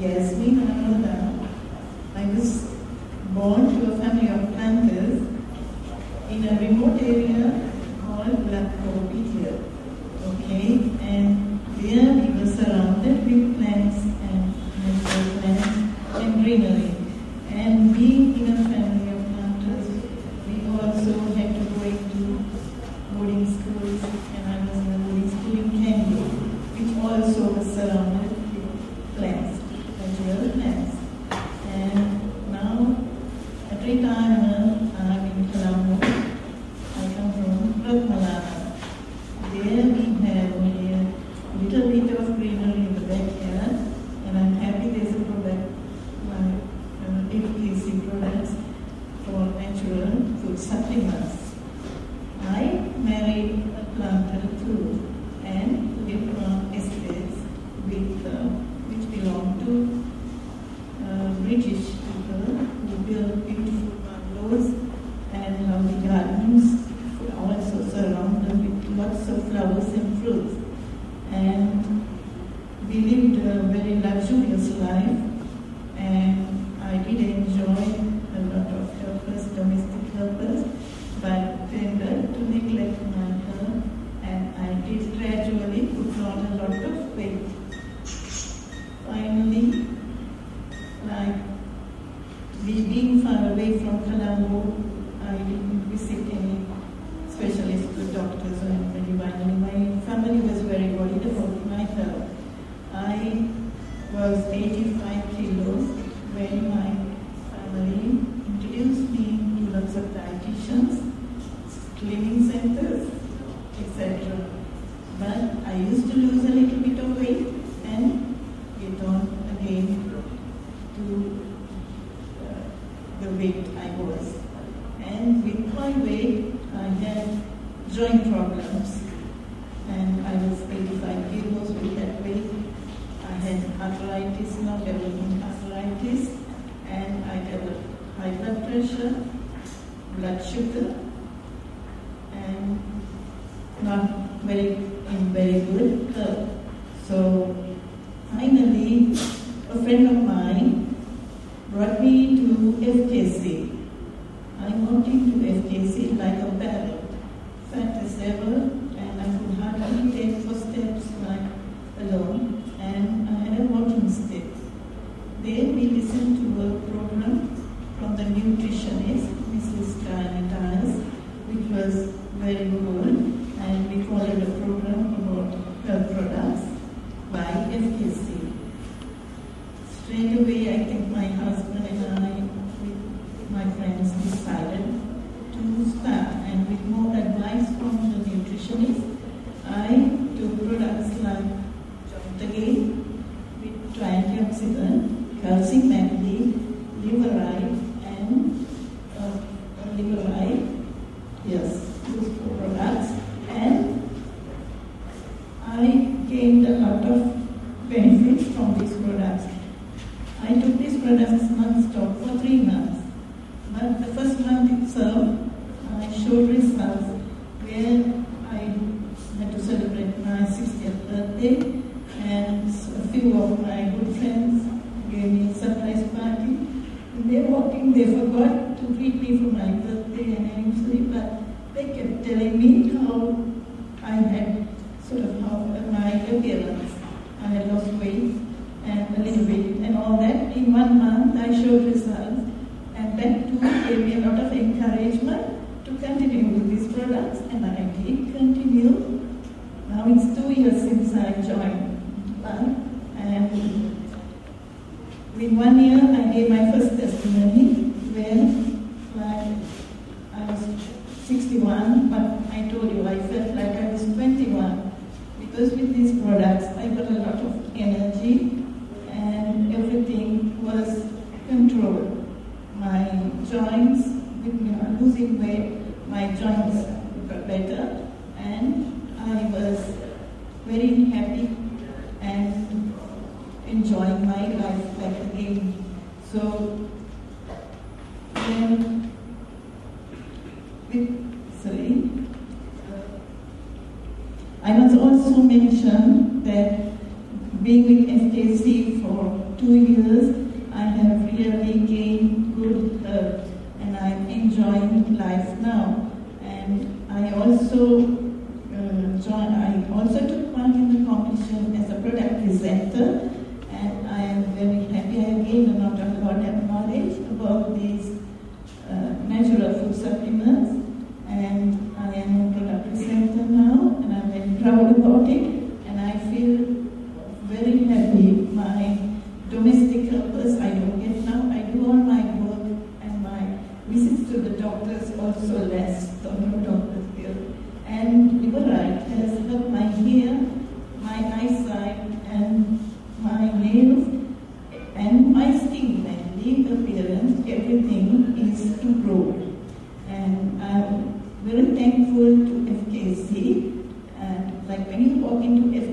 Yasmin Arnolda. I was born to a family of planters in a remote area called Black here. Okay, and there we were surrounded with plants and natural plants and greenery. Every time uh, I'm in Colombo, I come from Ratmalana. There we have only a little bit of greenery in the backyard, and I'm happy there's a product, my uh, APKC products for natural food supplements. I married a planter too and lived on estates with, uh, which belong to uh, British people who build beautiful bungalows and lovely gardens, also surrounded with lots of flowers and fruits. And we lived a very luxurious life and I did enjoy a lot of helpers, domestic helpers, but tended to neglect my health and I did gradually put on a lot of weight. Like being far away from Colombo, I didn't visit any specialists or doctors or anybody. My family was very worried about my health. I was 85 kilos when my family introduced me to lots of dietitians, cleaning centers, etc. But I used to lose a little bit of weight and get on again to uh, the weight I was. And with weight, I had joint problems. And I was 85 kilos with that weight. I had arthritis, now developing arthritis, and I developed high blood pressure, blood sugar, and not very in very good health. So finally, a friend of mine brought me to FKC. I got into FKC like a barrel, fat as ever, and I could hardly take four steps like alone, and I had a walking stick. Then we listened to a program from the nutritionist, Mrs. Diane which was very good, and we followed a program about health products by FKC. Straight away, I think my husband and I, with my friends, decided to start. And with more advice from the nutritionist, I took products like Jontagate with triantioxidant, calcium magnesium, liverite, and uh, liverite. Yes, those four products. And I gained a lot of benefits from these products. I took these products non-stop for three months. But the first month itself, I showed results where I had to celebrate my 60th birthday few of my good friends gave me a surprise party. And they walked in, they forgot to greet me for my birthday and anniversary, but they kept telling me how I had sort of how my appearance. I had lost weight and a little bit and all that. In one month, I showed results, and that too gave me a lot of encouragement to continue with these products, and I did continue. Now it's two years since I joined one, and in one year I gave my first testimony when I was 61, but I told you I felt like I was 21 because with these products I got a lot of energy and everything was controlled. My joints, with me losing weight, my joints got better and I was very happy enjoying my life back again. So then with, sorry, I must also mention that being with FKC for two years, I have really gained good health and I'm enjoying life now. And I also uh, joined, I also took part in the competition as a product presenter happy I gained a lot of, lot knowledge about these uh, natural food supplements and I am a product presenter now and I'm very proud about it and I feel very happy. My domestic helpers I don't get now. I do all my work and my visits to the doctors also less. So no doctors here. And Liberite has helped my hair, my eyesight, and my nails, and my skin mainly appearance. Is improved. And I'm very thankful to FKC. And like when you walk into FKC